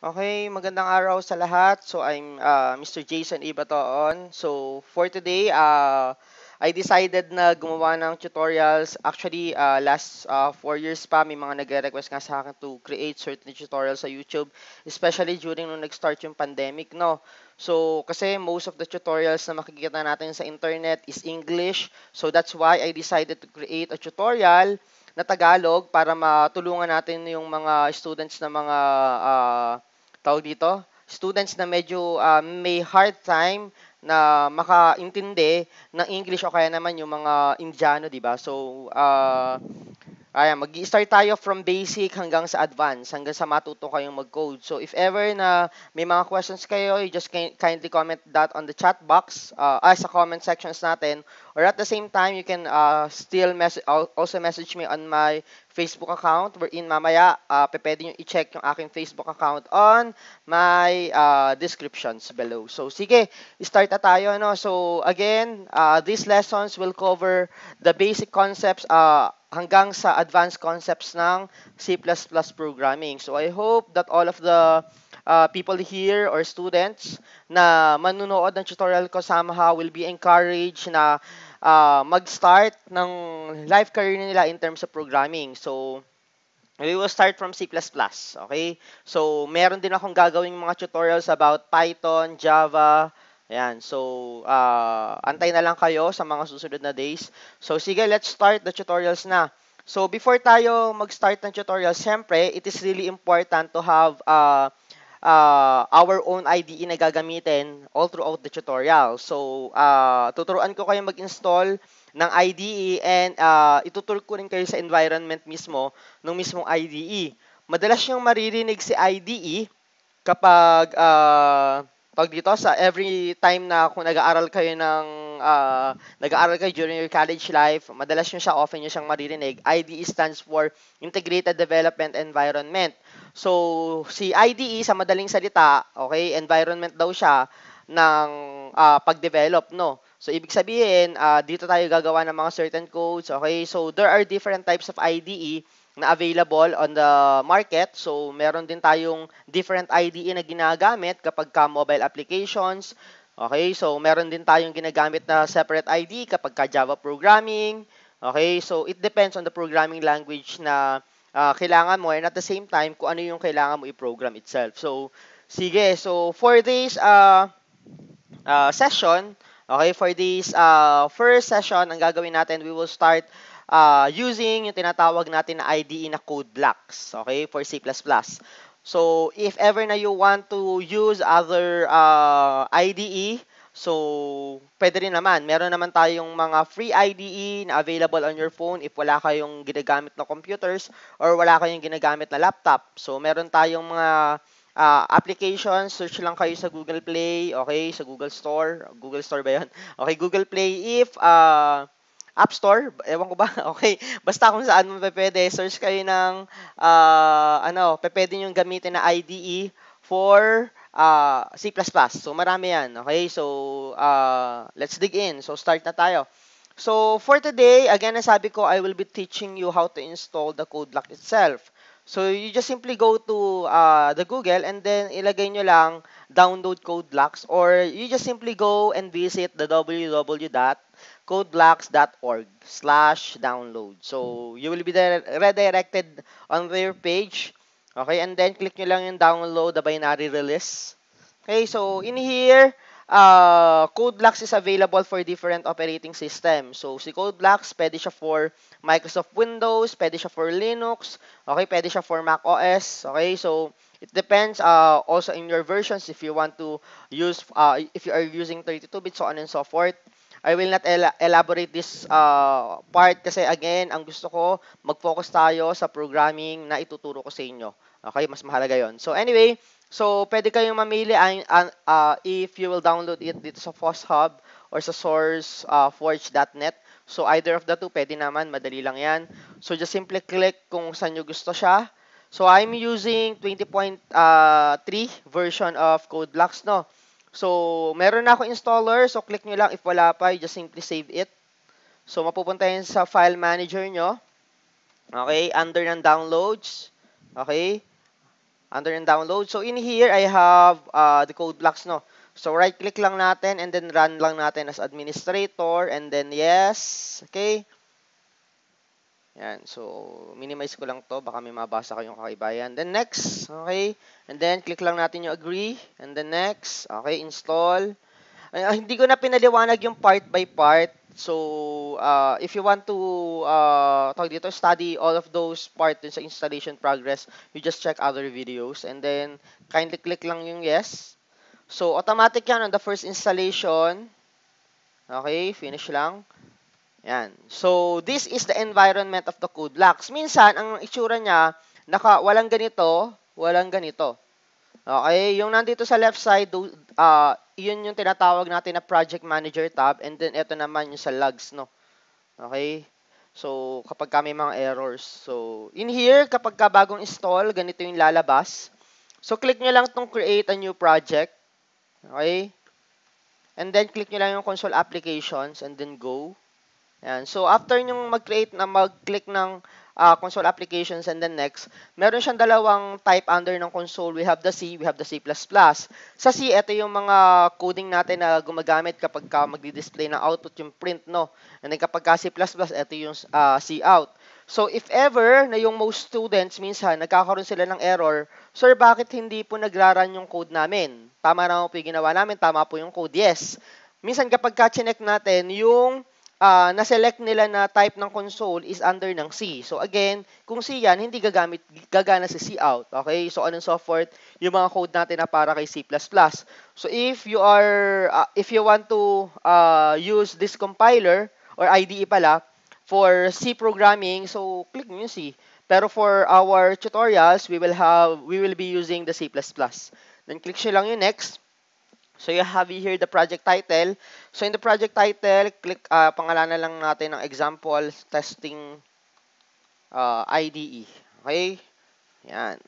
Okay, magandang araw sa lahat. So I'm uh, Mr. Jason Ibatoon. So for today, uh, I decided na gumawa ng tutorials. Actually, uh, last uh, four years pa, may mga nagre-request nga sa akin to create certain tutorials sa YouTube, especially during nung nag-start yung pandemic, no? So, kasi most of the tutorials na makikita natin sa internet is English. So that's why I decided to create a tutorial na Tagalog para matulungan natin yung mga students na mga uh, tawag dito, students na medyo uh, may hard time na makaintindi ng English o kaya naman yung mga Indiano, di ba? So, uh, Ayan, mag-start tayo from basic hanggang sa advanced, hanggang sa matuto kayong mag-code. So, if ever na may mga questions kayo, you just kindly comment that on the chat box, uh, as sa comment sections natin. Or at the same time, you can uh, still mess also message me on my Facebook account wherein mamaya uh, pwede nyo i-check yung aking Facebook account on my uh, descriptions below. So, sige, start na tayo. No? So, again, uh, these lessons will cover the basic concepts uh, hanggang sa advanced concepts ng C++ programming. So I hope that all of the uh, people here or students na manunood ng tutorial ko somehow will be encouraged na uh, mag-start ng life career nila in terms of programming. So we will start from C++, okay? So meron din akong gagawing mga tutorials about Python, Java, Ayan, so uh, antay na lang kayo sa mga susunod na days. So sige, let's start the tutorials na. So before tayo mag-start ng tutorial, siyempre, it is really important to have uh, uh, our own IDE na gagamitin all throughout the tutorial. So uh, tuturuan ko kayo mag-install ng IDE and uh, ituturo ko rin kayo sa environment mismo ng mismong IDE. Madalas yung maririnig si IDE kapag uh, pag dito sa every time na kung nag-aaral kayo ng uh, nag-aaral kayo during your college life, madalas nyo siya, often nyo siyang maririnig. IDE stands for Integrated Development Environment. So, si IDE sa madaling salita, okay, environment daw siya ng uh, pag-develop, no? So, ibig sabihin, uh, dito tayo gagawa ng mga certain codes, okay? So, there are different types of IDE na available on the market. So, meron din tayong different IDE na ginagamit kapag ka mobile applications. Okay, so meron din tayong ginagamit na separate IDE kapag ka Java programming. Okay, so it depends on the programming language na uh, kailangan mo and at the same time kung ano yung kailangan mo i-program itself. So, sige, so for this uh, uh, session, okay, for this uh, first session, ang gagawin natin, we will start uh, using yung tinatawag natin na IDE na code blocks, okay, for C++. So, if ever na you want to use other uh, IDE, so, pwede rin naman. Meron naman tayong mga free IDE na available on your phone if wala kayong ginagamit na computers or wala kayong ginagamit na laptop. So, meron tayong mga uh, applications, search lang kayo sa Google Play, okay, sa Google Store. Google Store ba yun? Okay, Google Play if uh, App Store, ewan ko ba, okay, basta kung saan mo pwede, search kayo ng, uh, ano, pwede nyo gamitin na IDE for uh, C++. So, marami yan, okay? So, uh, let's dig in. So, start na tayo. So, for today, again, sabi ko, I will be teaching you how to install the code block itself. So, you just simply go to uh, the Google and then ilagay nyo lang download code blocks or you just simply go and visit the www codeblocks.org slash download. So, you will be redirected on their page. Okay, and then click nyo lang yung download the binary release. Okay, so in here, uh, CodeBlocks is available for different operating systems. So, si CodeBlocks, pwede siya for Microsoft Windows, pwede siya for Linux, okay, pwede siya for Mac OS, okay, so, it depends uh, also in your versions if you want to use, uh, if you are using 32-bit, so on and so forth. I will not el- elaborate this uh, part kasi again, ang gusto ko, mag-focus tayo sa programming na ituturo ko sa inyo. Okay, mas mahalaga yon. So anyway, so pwede kayong mamili uh, if you will download it dito sa FOSS or sa source uh, forge.net. So either of the two, pwede naman, madali lang yan. So just simply click kung saan nyo gusto siya. So I'm using 20.3 uh, version of CodeBlocks, no? So, meron na ako installer. So, click nyo lang. If wala pa, you just simply save it. So, mapupunta yun sa file manager nyo. Okay, under ng downloads. Okay. Under and download. So in here, I have uh, the code blocks, no? So right click lang natin and then run lang natin as administrator and then yes, okay? Yan, so minimize ko lang to, baka may mabasa kayong kakaibayan. Then next, okay? And then click lang natin yung agree and then next, okay, install. Uh, hindi ko na pinaliwanag yung part by part. So, uh, if you want to uh, tawag dito, study all of those part dun sa installation progress, you just check other videos and then kindly click lang yung yes. So, automatic yan on the first installation. Okay, finish lang. Yan. So, this is the environment of the code blocks. Minsan, ang itsura niya, naka, walang ganito, walang ganito. Okay, yung nandito sa left side, uh, yun yung tinatawag natin na project manager tab and then ito naman yung sa logs, no. Okay? So, kapag ka may mga errors. So, in here, kapag ka bagong install, ganito yung lalabas. So, click nyo lang tong create a new project. Okay? And then, click nyo lang yung console applications and then go. Yan. So, after nyong mag-create na mag-click ng uh, console applications and then next, meron siyang dalawang type under ng console. We have the C, we have the C++. Sa C, ito yung mga coding natin na gumagamit kapag ka magdi-display ng output yung print, no? And then kapag ka C++, ito yung uh, C out. So, if ever na yung most students, minsan, nagkakaroon sila ng error, Sir, bakit hindi po nagraran yung code namin? Tama naman po yung ginawa namin, tama po yung code. Yes. Minsan kapag ka-check natin, yung uh, na-select nila na type ng console is under ng C. So again, kung C yan, hindi gagamit, gagana si C out. Okay? So anong software? Yung mga code natin na para kay C++. So if you are, uh, if you want to uh, use this compiler, or IDE pala, for C programming, so click nyo yung C. Pero for our tutorials, we will have, we will be using the C++. Then click nyo lang yung next. So you have here the project title. So in the project title, click uh, pangalanan lang natin ng example testing uh, IDE. Okay? Yan.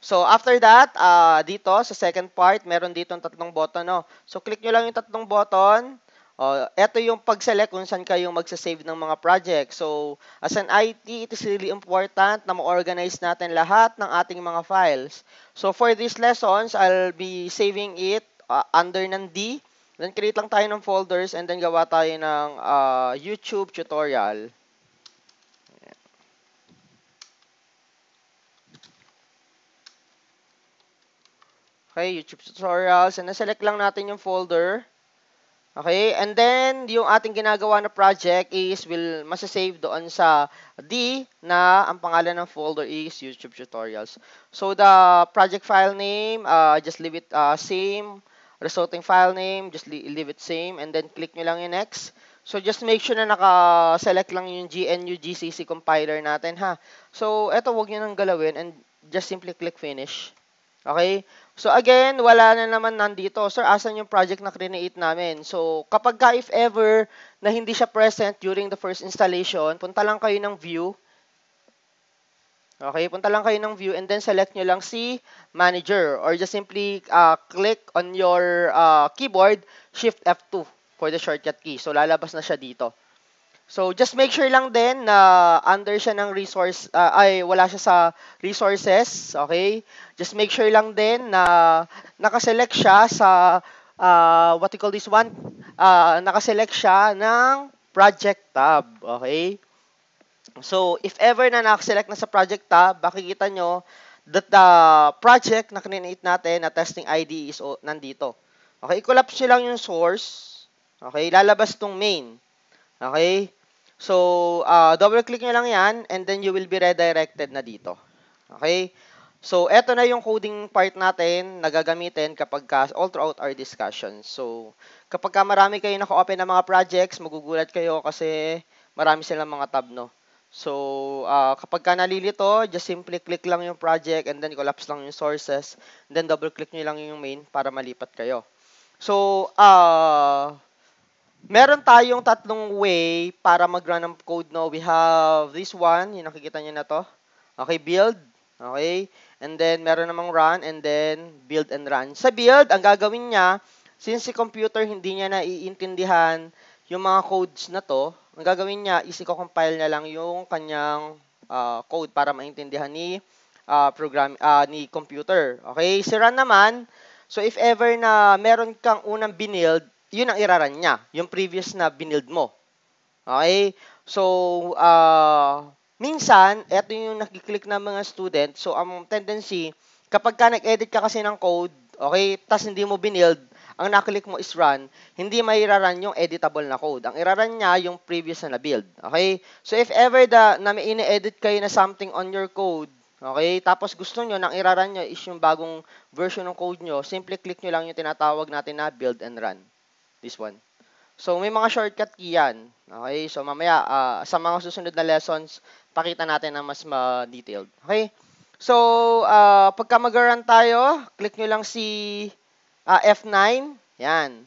So after that, uh, dito sa second part, meron dito ang tatlong button. No? So click nyo lang yung tatlong button. Uh, ito yung pag-select kung saan kayo magsa-save ng mga project. So as an IT, it is really important na ma-organize natin lahat ng ating mga files. So for these lessons, I'll be saving it uh, under ng D. Then create lang tayo ng folders and then gawa tayo ng uh, YouTube tutorial. Okay, YouTube tutorials. And na-select lang natin yung folder. Okay, and then yung ating ginagawa na project is will masasave doon sa D na ang pangalan ng folder is YouTube tutorials. So the project file name, uh, just leave it uh, same resulting file name, just leave it same, and then click nyo lang yung next. So, just make sure na naka-select lang yung GNU GCC compiler natin, ha. So, eto, wag nyo nang galawin, and just simply click finish. Okay? So, again, wala na naman nandito. Sir, asan yung project na create namin? So, kapag ka, if ever, na hindi siya present during the first installation, punta lang kayo ng view, Okay, punta lang kayo ng view and then select nyo lang si manager or just simply uh, click on your uh, keyboard, shift F2 for the shortcut key. So, lalabas na siya dito. So, just make sure lang din na under siya ng resource, uh, ay wala siya sa resources, okay? Just make sure lang din na nakaselect siya sa, uh, what you call this one? Uh, nakaselect siya ng project tab, okay? So, if ever na nakaselect na sa project tab, makikita nyo that the project na kininiit natin na testing ID is nandito. Okay, i-collapse nyo lang yung source. Okay, lalabas tong main. Okay, so uh, double-click nyo lang yan and then you will be redirected na dito. Okay, so eto na yung coding part natin na gagamitin kapag ka, all throughout our discussion. So, kapag ka marami kayo naka-open na mga projects, magugulat kayo kasi marami silang mga tab, no? So, uh, kapag ka nalilito, just simply click lang yung project and then collapse lang yung sources. Then double-click nyo lang yung main para malipat kayo. So, uh, meron tayong tatlong way para mag-run ng code. No? We have this one, yung nakikita nyo na to. Okay, build. Okay. And then, meron namang run and then build and run. Sa build, ang gagawin niya, since si computer hindi niya naiintindihan yung mga codes na to, ang gagawin niya is i-compile niya lang yung kanyang uh, code para maintindihan ni ah, program ah, ni computer. Okay? Si run naman, so if ever na meron kang unang binild, yun ang iraran niya, yung previous na binild mo. Okay? So, ah, minsan, eto yung nakiklik ng mga student. So, ang tendency, kapag ka nag-edit ka kasi ng code, okay, tas hindi mo binild, ang naklik mo is run, hindi may run yung editable na code. Ang iraran niya yung previous na na-build. Okay? So, if ever the, na may ine-edit kayo na something on your code, okay, tapos gusto nyo, nang iraran nyo is yung bagong version ng code nyo, simply click nyo lang yung tinatawag natin na build and run. This one. So, may mga shortcut key yan. Okay? So, mamaya, ah, sa mga susunod na lessons, pakita natin na mas ma-detailed. Okay? So, ah, pagka mag-run tayo, click nyo lang si ah, F9. Yan.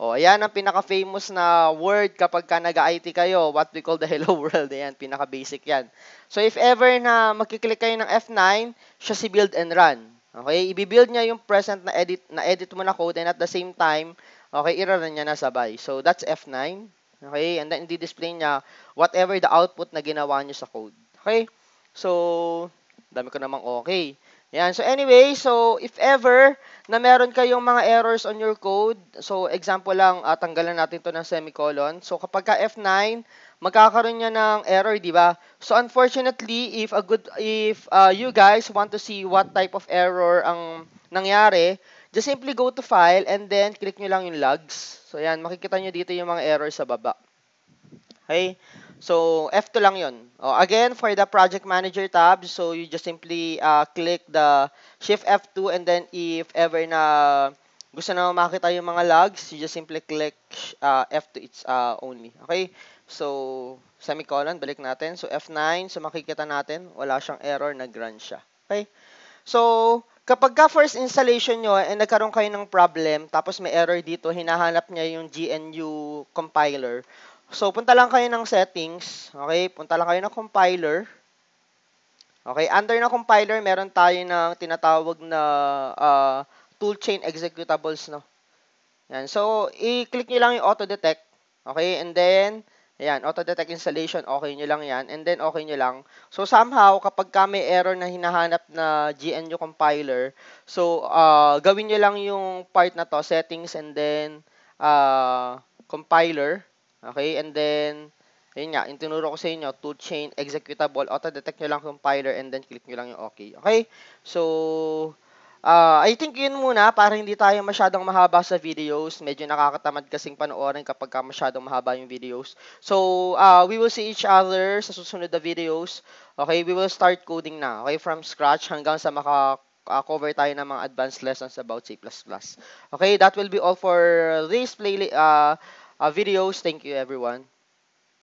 O, yan ang pinaka-famous na word kapag ka nag-IT kayo, what we call the hello world. Yan, pinaka-basic yan. So, if ever na magkiklik kayo ng F9, siya si build and run. Okay? Ibi-build niya yung present na edit, na edit mo na code and at the same time, okay, iraran niya na sabay. So, that's F9. Okay? And then, di-display niya whatever the output na ginawa niyo sa code. Okay? So, dami ko namang okay. Yan. So, anyway, so, if ever na meron kayong mga errors on your code, so, example lang, uh, tanggalan natin to ng semicolon. So, kapag ka F9, magkakaroon niya ng error, di ba? So, unfortunately, if a good, if uh, you guys want to see what type of error ang nangyari, just simply go to file and then click nyo lang yung logs. So, yan, makikita nyo dito yung mga errors sa baba. Okay? So, F2 lang yun. Oh, again, for the project manager tab, so you just simply uh, click the shift F2 and then if ever na gusto na makita yung mga logs, you just simply click uh, F2 it's uh, only. Okay? So, semicolon, balik natin. So, F9, so makikita natin, wala siyang error, nag-run siya. Okay? So, kapag ka first installation nyo and nagkaroon kayo ng problem, tapos may error dito, hinahanap niya yung GNU compiler, So, punta lang kayo ng settings. Okay? Punta lang kayo ng compiler. Okay? Under na compiler, meron tayo ng tinatawag na uh, toolchain executables. No? Yan. So, i-click nyo lang yung auto-detect. Okay? And then, ayan, auto-detect installation, okay nyo lang yan. And then, okay nyo lang. So, somehow, kapag ka may error na hinahanap na GNU compiler, so, uh, gawin nyo lang yung part na to, settings, and then, uh, compiler. Okay, and then, ayun nga, yung tinuro ko sa inyo, toolchain, executable, auto-detect nyo lang compiler, and then click nyo lang yung okay. Okay? So, uh, I think yun muna, para hindi tayo masyadong mahaba sa videos. Medyo nakakatamad kasing panoorin kapag ka masyadong mahaba yung videos. So, uh, we will see each other sa susunod na videos. Okay, we will start coding na. Okay, from scratch hanggang sa maka uh, cover tayo ng mga advanced lessons about C++. Okay, that will be all for this play uh, uh, videos. Thank you, everyone.